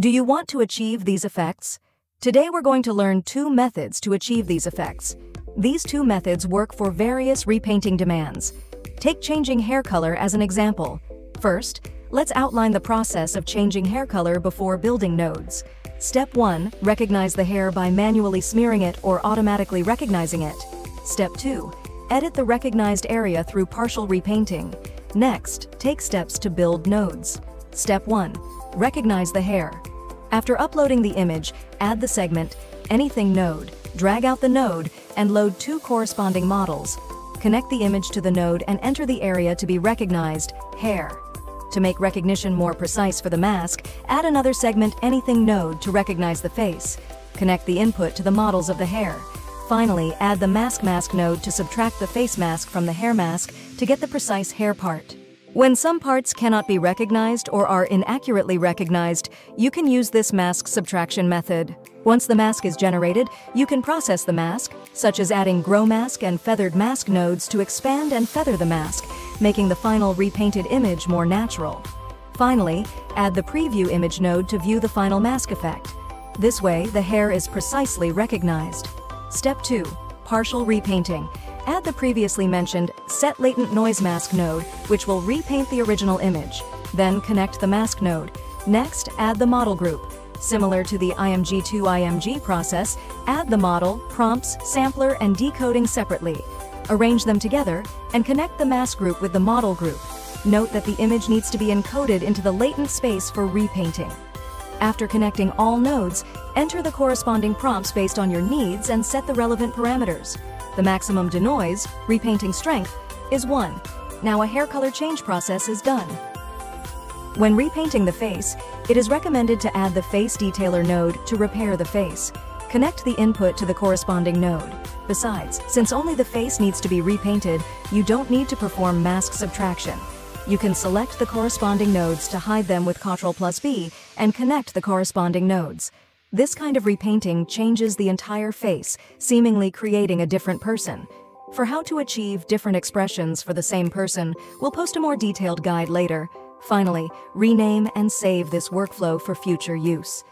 Do you want to achieve these effects? Today we're going to learn two methods to achieve these effects. These two methods work for various repainting demands. Take changing hair color as an example. First, let's outline the process of changing hair color before building nodes. Step 1. Recognize the hair by manually smearing it or automatically recognizing it. Step 2. Edit the recognized area through partial repainting. Next, take steps to build nodes. Step 1. Recognize the hair. After uploading the image, add the segment, anything node, drag out the node, and load two corresponding models. Connect the image to the node and enter the area to be recognized, hair. To make recognition more precise for the mask, add another segment anything node to recognize the face. Connect the input to the models of the hair. Finally, add the mask mask node to subtract the face mask from the hair mask to get the precise hair part. When some parts cannot be recognized or are inaccurately recognized, you can use this mask subtraction method. Once the mask is generated, you can process the mask, such as adding grow mask and feathered mask nodes to expand and feather the mask, making the final repainted image more natural. Finally, add the preview image node to view the final mask effect. This way, the hair is precisely recognized. Step 2. Partial repainting. Add the previously mentioned Set Latent Noise Mask node, which will repaint the original image. Then connect the mask node. Next, add the model group. Similar to the IMG2 IMG process, add the model, prompts, sampler, and decoding separately. Arrange them together, and connect the mask group with the model group. Note that the image needs to be encoded into the latent space for repainting. After connecting all nodes, enter the corresponding prompts based on your needs and set the relevant parameters. The maximum denoise, repainting strength, is 1. Now a hair color change process is done. When repainting the face, it is recommended to add the Face Detailer node to repair the face. Connect the input to the corresponding node. Besides, since only the face needs to be repainted, you don't need to perform mask subtraction. You can select the corresponding nodes to hide them with Ctrl plus B and connect the corresponding nodes. This kind of repainting changes the entire face, seemingly creating a different person. For how to achieve different expressions for the same person, we'll post a more detailed guide later. Finally, rename and save this workflow for future use.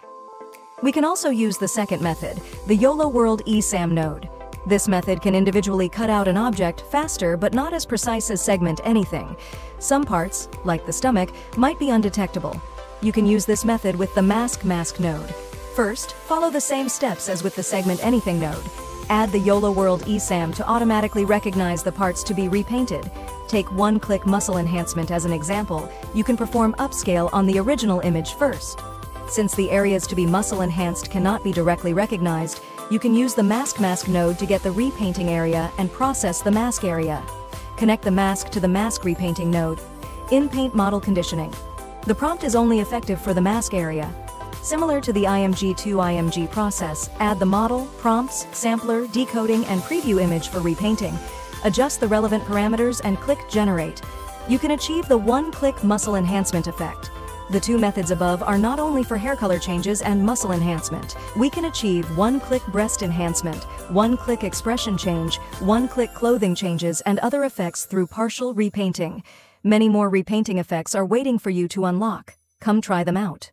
We can also use the second method, the YOLO World eSAM node. This method can individually cut out an object faster but not as precise as segment anything. Some parts, like the stomach, might be undetectable. You can use this method with the Mask Mask node. First, follow the same steps as with the Segment Anything node. Add the YOLO World eSAM to automatically recognize the parts to be repainted. Take one-click muscle enhancement as an example. You can perform upscale on the original image first. Since the areas to be muscle enhanced cannot be directly recognized, you can use the Mask Mask node to get the repainting area and process the mask area. Connect the mask to the mask repainting node. Inpaint Model Conditioning. The prompt is only effective for the mask area, Similar to the IMG2 IMG process, add the model, prompts, sampler, decoding, and preview image for repainting. Adjust the relevant parameters and click Generate. You can achieve the one-click muscle enhancement effect. The two methods above are not only for hair color changes and muscle enhancement. We can achieve one-click breast enhancement, one-click expression change, one-click clothing changes, and other effects through partial repainting. Many more repainting effects are waiting for you to unlock. Come try them out.